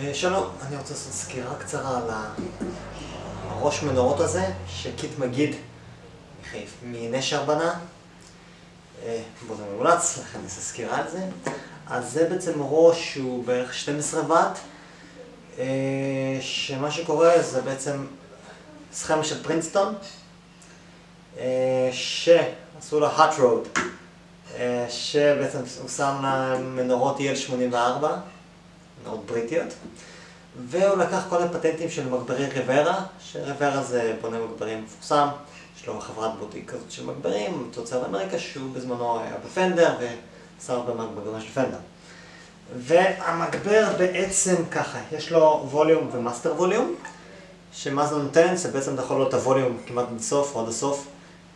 אה, שלום, אני רוצה לעשות סקירה קצרה על הראש מנורות הזה, שקיט מגיד מנשר בנה. אה, בוא זה ממולץ, לכן אני אעשה סקירה על זה. אז זה בעצם ראש שהוא בערך 12 ואט, אה, שמה שקורה זה בעצם סכמה של פרינסטון, שעשו לה hot road, שבעצם הוא שם לה מנורות EL84. מאוד בריטיות, והוא לקח כל הפטנטים של מגברי Rivera, ש Rivera זה בונה מגברים מפורסם, יש לו חברת בוטיק כזאת של מגברים, תוצר באמריקה, שהוא בזמנו היה ב Fender, ועשה הרבה מגברים של Fender. והמגבר בעצם ככה, יש לו volume ו master volume, שמה זה נותן? זה בעצם אתה יכול לעלות את ה volume כמעט עד הסוף או עד הסוף,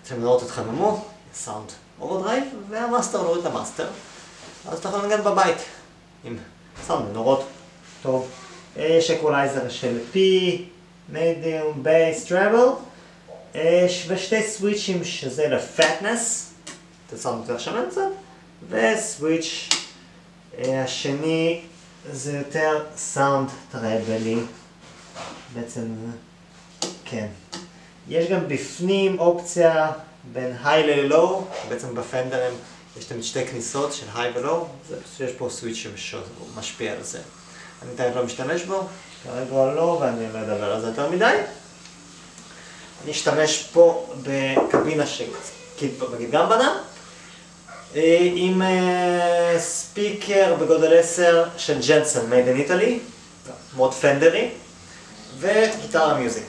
כשמנורות התחממו, סאונד overdrive, וה master להוריד את ה master, אז אתה יכול לנגן בבית. עם סתם מנורות. טוב, יש אקווליזר של P, מדיום, בייס, טראבל, ושתי סוויצ'ים שזה לפטנס, תצאנו יותר שמן קצת, וסוויץ' השני זה יותר סאונד טראבלי, בעצם, כן. יש גם בפנים אופציה בין היי ללואו, בעצם בפנדרים יש תמיד שתי כניסות של היי ולואו, יש פה סוויץ' שמשפיע על זה. אני תמיד לא משתמש בו, כרגע לא, ואני לא אדבר על זה יותר מדי. אני אשתמש פה בקבינה שקיט גם בנה, עם ספיקר בגודל 10 של ג'נסון, made in Italy, מאוד פנדרי, וגיטרה Music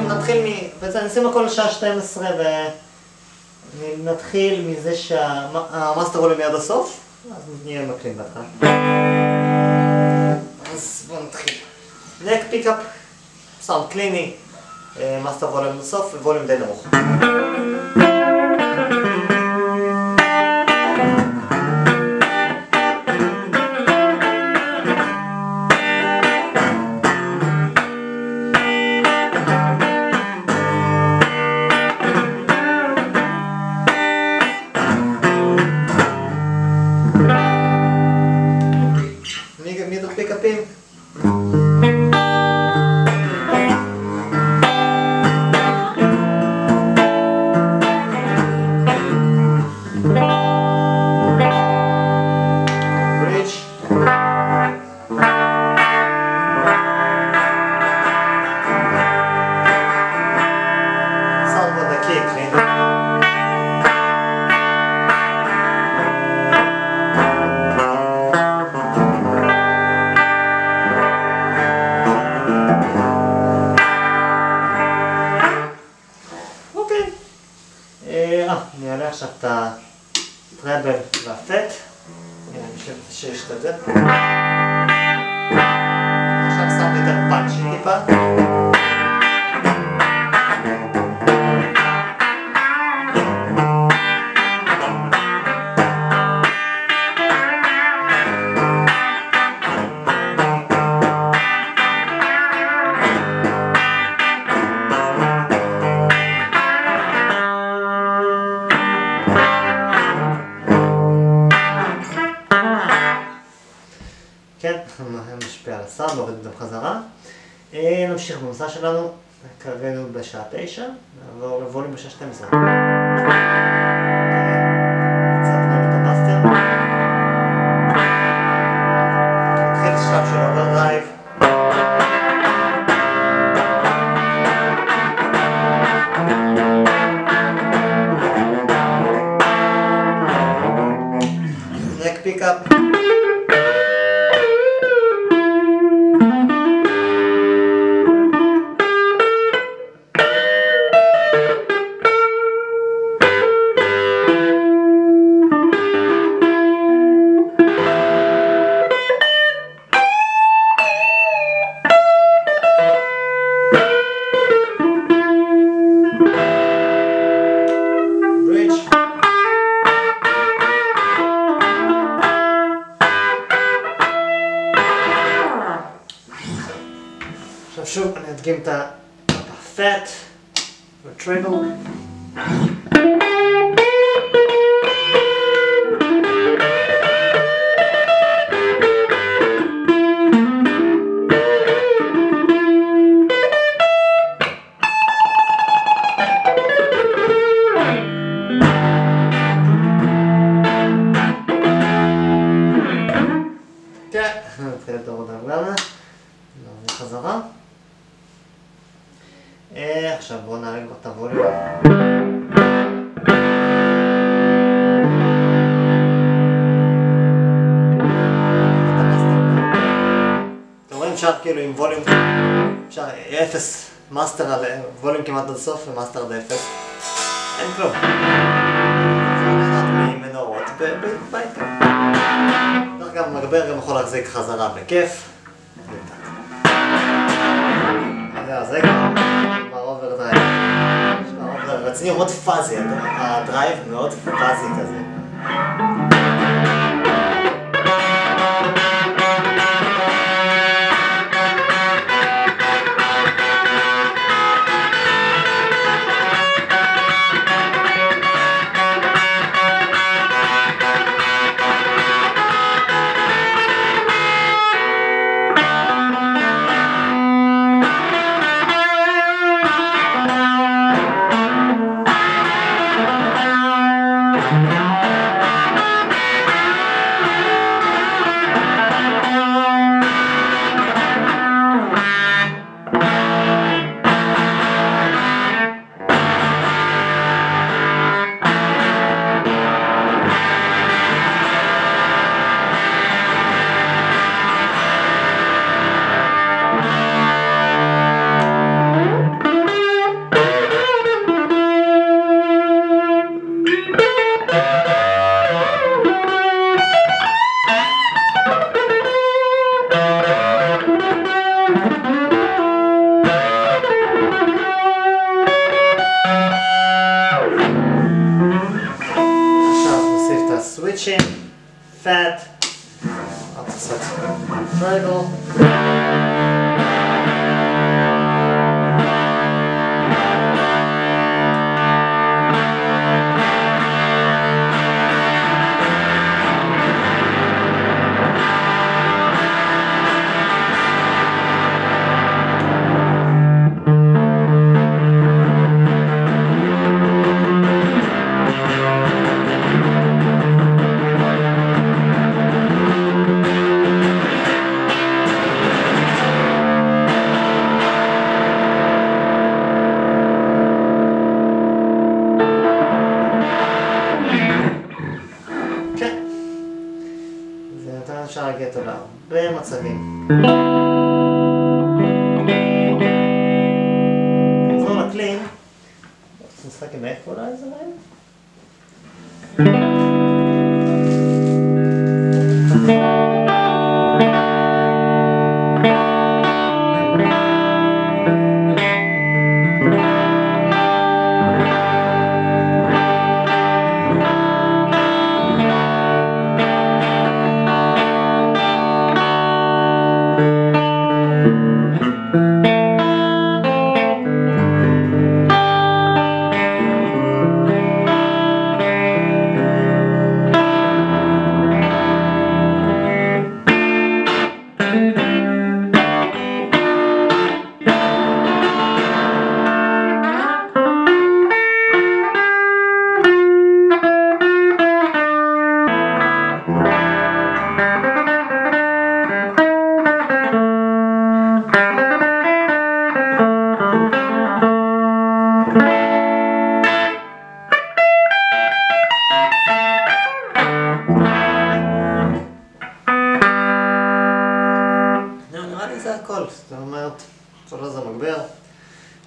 Man. נתחיל מ... בעצם נשים הכל לשעה 12 ונתחיל מזה שה master עולה עד הסוף, אז נהיה עם clean בהתחלה. אז בואו נתחיל. neck pickup, סאונד clean י, master volume בסוף ו volume די נמוך. עכשיו את הטראבל והפט, הנה אני חושב שיש את זה. עכשיו שם יותר פאנצ'י טיפה. נמשיך במסע שלנו, כרגע בשעה תשע, נעבור ל volume בשעה 12. נתחיל שלב של overdrive. neck pickup. עכשיו שוב אני אדגים את הפט וטריבל אפשר כאילו עם volume, אפשר אפס, master על volume כמעט עד הסוף ו master עד אפס. אין כלום. אפשר ליהנות ממנורות בבית. דרך אגב, מגבר גם יכול להחזיק חזרה בכיף. זה כבר overdrive. רציני, הוא מאוד fuzzy, ה drive מאוד fuzzy כזה. Thank. fat, opposite vertical,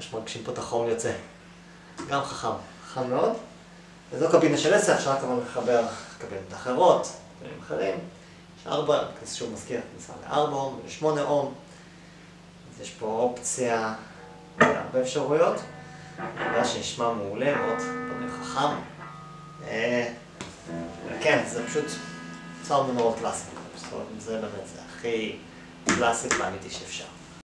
ממש מרגישים פה את החום יוצא. גם חכם, חכם מאוד. וזו קבינה של עשר, אפשר כמובן לחבר קבינות אחרות, דברים אחרים. יש ארבע, כזה שהוא מזכיר, כניסה לארבע אום ולשמונה אום. אז יש פה אופציה להרבה אפשרויות. דבר שנשמע מעולה מאוד, בונה חכם. אה, כן, זה פשוט סאונד מאוד קלאסי. זה באמת, זה הכי קלאסי ואמיתי שאפשר.